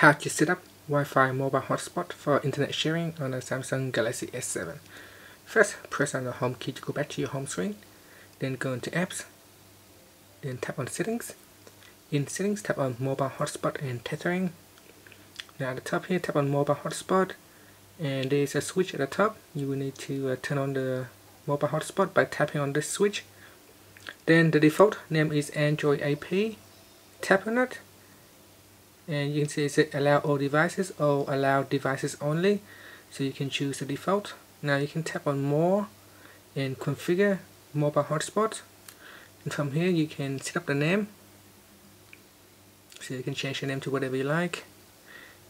how to set up Wi-Fi mobile hotspot for internet sharing on a Samsung Galaxy S7. First, press on the home key to go back to your home screen. Then go into apps. Then tap on settings. In settings, tap on mobile hotspot and tethering. Now at the top here, tap on mobile hotspot. And there's a switch at the top. You will need to uh, turn on the mobile hotspot by tapping on this switch. Then the default name is Android AP. Tap on it and you can see it says allow all devices or allow devices only. So you can choose the default. Now you can tap on more and configure mobile hotspot and from here you can set up the name. So you can change the name to whatever you like.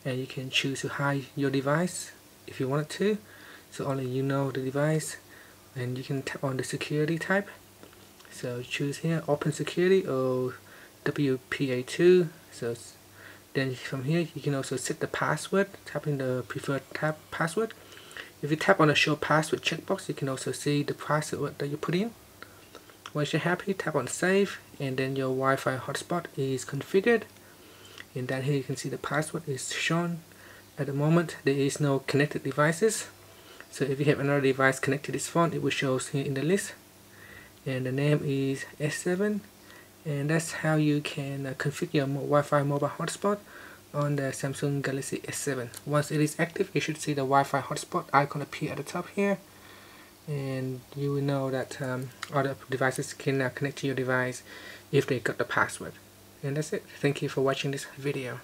And you can choose to hide your device if you wanted to. So only you know the device. And you can tap on the security type. So choose here open security or WPA2 so then from here you can also set the password tapping the preferred tap password. If you tap on the show password checkbox you can also see the password that you put in. Once you're happy tap on save and then your Wi-Fi hotspot is configured. And then here you can see the password is shown. At the moment there is no connected devices. So if you have another device connected to this phone it will show here in the list. And the name is S7 and that's how you can uh, configure your Wi-Fi mobile hotspot on the Samsung Galaxy S7 once it is active you should see the Wi-Fi hotspot icon appear at the top here. And you will know that um, other devices can uh, connect to your device if they got the password. And that's it. Thank you for watching this video